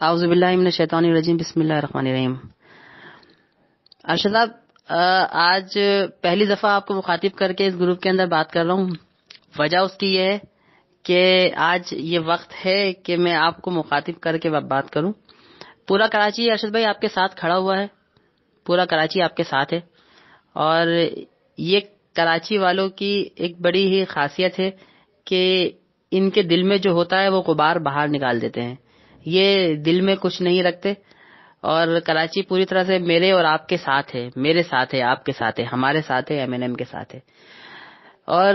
اعوذ باللہ من الشیطان الرجیم، بسم اللہ الرحمن الرحیم۔ ارشد صاحب آج پہلی دفعہ آپ کو مخاطب کر کے اس گروپ کے اندر بات کر رہا ہوں۔ وجہ اس کی یہ ہے کہ آج یہ وقت ہے کہ میں آپ کو مخاطب کر کے بات کروں۔ پورا کراچی ارشد بھائی آپ کے ساتھ کھڑا ہوا ہے۔ پورا کراچی آپ کے ساتھ ہے۔ اور یہ کراچی والوں کی ایک بڑی ہی خاصیت ہے کہ ان کے دل میں جو ہوتا ہے وہ غبار باہر نکال دیتے ہیں۔ یہ دل میں کچھ نہیں رکھتے اور کراچی پوری طرح سے میرے اور آپ کے ساتھ ہے، میرے ساتھ ہے، آپ کے ساتھ ہے، ہمارے ساتھ ہے ایم این ایم کے ساتھ ہے۔ اور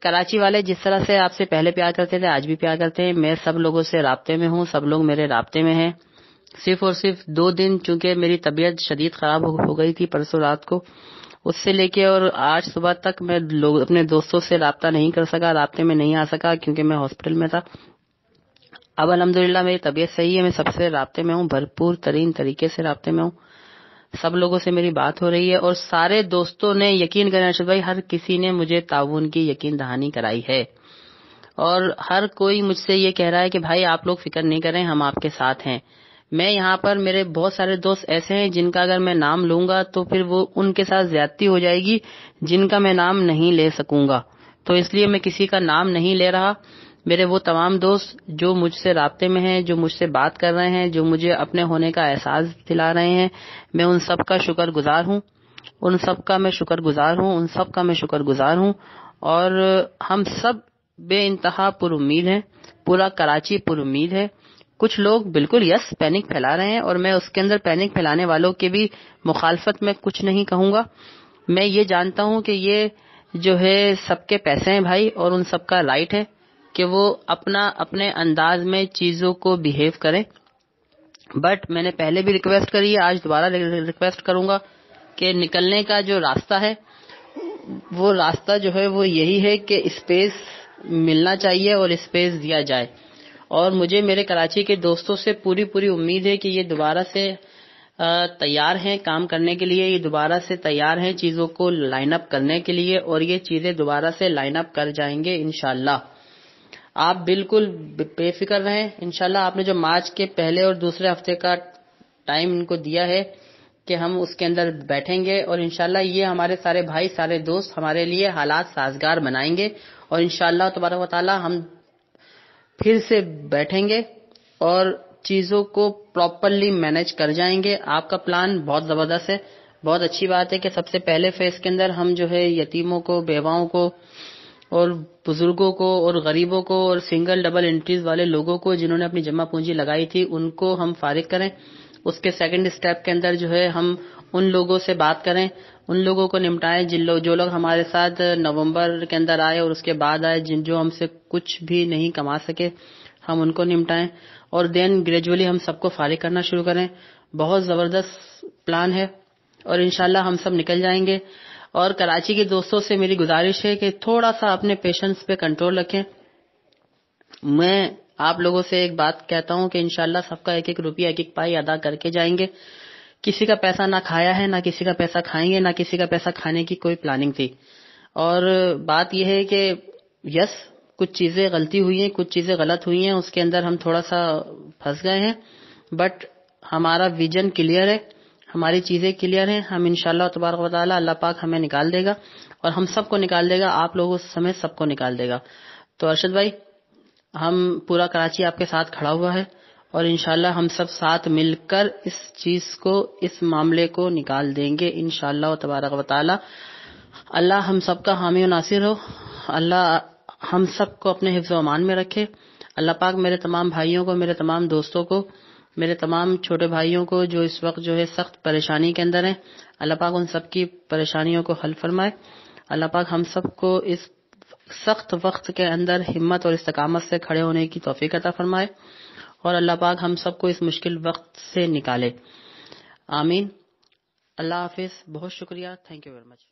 کراچی والے جس طرح سے آپ سے پہلے پیار کرتے تھے، آج بھی پیار کرتے ہیں۔ میں سب لوگوں سے رابطے میں ہوں، سب لوگ میرے رابطے میں ہیں۔ صرف اور صرف دو دن چونکہ میری طبیعت شدید خراب ہو گئی تھی پرسوں رات کو، اس سے لے کے اور آج صبح تک میں لوگ اپنے دوستوں سے رابطہ نہیں کر سکا، رابطے میں نہیں آ سکا کیونکہ میں ہاسپٹل میں تھا۔ اب الحمد للہ میری طبیعت صحیح ہے، میں سب سے رابطے میں ہوں، بھرپور ترین طریقے سے رابطے میں ہوں۔ سب لوگوں سے میری بات ہو رہی ہے اور سارے دوستوں نے یقین کریں ارشد بھائی، ہر کسی نے مجھے تعاون کی یقین دہانی کرائی ہے۔ اور ہر کوئی مجھ سے یہ کہہ رہا ہے کہ بھائی، آپ لوگ فکر نہیں کریں، ہم آپ کے ساتھ ہیں۔ میں یہاں پر میرے بہت سارے دوست ایسے ہیں جن کا اگر میں نام لوں گا تو پھر وہ ان کے ساتھ زیادتی ہو جائے گی، جن کا میں نام نہیں لے سکوں گا۔ تو اس لیے میں کسی کا نام نہیں لے رہا۔ میرے وہ تمام دوست جو مجھ سے رابطے میں ہیں، جو مجھ سے بات کر رہے ہیں، جو مجھے اپنے ہونے کا احساس دلا رہے ہیں، میں ان سب کا شکر گزار ہوں۔ ان سب کا میں شکر گزار ہوں، ان سب کا میں شکر گزار ہوں۔ اور ہم سب بے انتہا پر امید ہیں، پورا کراچی پر امید ہے۔ کچھ لوگ بالکل یس پینک پھیلا رہے ہیں اور میں اس کے اندر پینک پھیلانے والوں کے بھی مخالفت میں کچھ نہیں کہوں گا۔ میں یہ جانتا ہوں کہ یہ جو ہے سب کے پیسے ہیں بھائی اور ان سب کا رائٹ ہے۔ کہ وہ اپنا اپنے انداز میں چیزوں کو بہیو کریں بٹ میں نے پہلے بھی ریکویسٹ کری ہے، آج دوبارہ ریکویسٹ کروں گا کہ نکلنے کا جو راستہ ہے، وہ راستہ جو ہے وہ یہی ہے کہ اسپیس ملنا چاہیے اور اسپیس دیا جائے۔ اور مجھے میرے کراچی کے دوستوں سے پوری پوری امید ہے کہ یہ دوبارہ سے تیار ہیں کام کرنے کے لیے، یہ دوبارہ سے تیار ہیں چیزوں کو لائن اپ کرنے کے لیے اور یہ چیزیں دوبارہ سے لائن اپ کر جائیں گے انشاءاللہ۔ آپ بالکل بے فکر رہیں۔ انشاءاللہ آپ نے جو مارچ کے پہلے اور دوسرے ہفتے کا ٹائم ان کو دیا ہے کہ ہم اس کے اندر بیٹھیں گے اور انشاءاللہ یہ ہمارے سارے بھائی، سارے دوست ہمارے لیے حالات سازگار بنائیں گے اور انشاءاللہ شاء اللہ و تعالی ہم پھر سے بیٹھیں گے اور چیزوں کو پراپرلی مینج کر جائیں گے۔ آپ کا پلان بہت زبردست ہے۔ بہت اچھی بات ہے کہ سب سے پہلے فیز کے اندر ہم جو ہے یتیموں کو، بیواؤں کو اور بزرگوں کو اور غریبوں کو اور سنگل ڈبل انٹریز والے لوگوں کو جنہوں نے اپنی جمع پونجی لگائی تھی، ان کو ہم فارغ کریں۔ اس کے سیکنڈ اسٹیپ کے اندر جو ہے، ہم ان لوگوں سے بات کریں، ان لوگوں کو نمٹائیں جن لوگ جو لوگ ہمارے ساتھ نومبر کے اندر آئے اور اس کے بعد آئے، جن جو ہم سے کچھ بھی نہیں کما سکے، ہم ان کو نمٹائیں۔ اور دین گریجولی ہم سب کو فارغ کرنا شروع کریں۔ بہت زبردست پلان ہے اور انشاءاللہ ہم سب نکل جائیں گے۔ اور کراچی کے دوستوں سے میری گزارش ہے کہ تھوڑا سا اپنے پیشنس پہ کنٹرول رکھیں۔ میں آپ لوگوں سے ایک بات کہتا ہوں کہ انشاءاللہ سب کا ایک ایک روپیہ ایک ایک پائی ادا کر کے جائیں گے۔ کسی کا پیسہ نہ کھایا ہے، نہ کسی کا پیسہ کھائیں گے، نہ کسی کا پیسہ کھانے کی کوئی پلاننگ تھی۔ اور بات یہ ہے کہ یس کچھ چیزیں غلطی ہوئی ہیں، کچھ چیزیں غلط ہوئی ہیں، اس کے اندر ہم تھوڑا سا پھنس گئے ہیں۔ بٹ ہمارا ویژن کلیئر ہے۔ ہماری چیزیں کلیئر ہیں۔ ہم ان شاء اللہ تبارک و تعالیٰ اللہ پاک ہمیں نکال دے گا اور ہم سب کو نکال دے گا، آپ لوگوں سمیت سب کو نکال دے گا۔ تو ارشد بھائی، ہم پورا کراچی آپ کے ساتھ کھڑا ہوا ہے اور انشاءاللہ ہم سب ساتھ مل کر اس چیز کو، اس معاملے کو نکال دیں گے انشاءاللہ اللہ تبارک و تعالی۔ اللہ ہم سب کا حامی و ناصر ہو۔ اللہ ہم سب کو اپنے حفظ و امان میں رکھے۔ اللہ پاک میرے تمام بھائیوں کو، میرے تمام دوستوں کو میرے تمام چھوٹے بھائیوں کو جو اس وقت جو ہے سخت پریشانی کے اندر ہیں، اللہ پاک ان سب کی پریشانیوں کو حل فرمائے۔ اللہ پاک ہم سب کو اس سخت وقت کے اندر ہمت اور استقامت سے کھڑے ہونے کی توفیق عطا فرمائے اور اللہ پاک ہم سب کو اس مشکل وقت سے نکالے۔ آمین۔ اللہ حافظ، بہت شکریہ۔ Thank you very much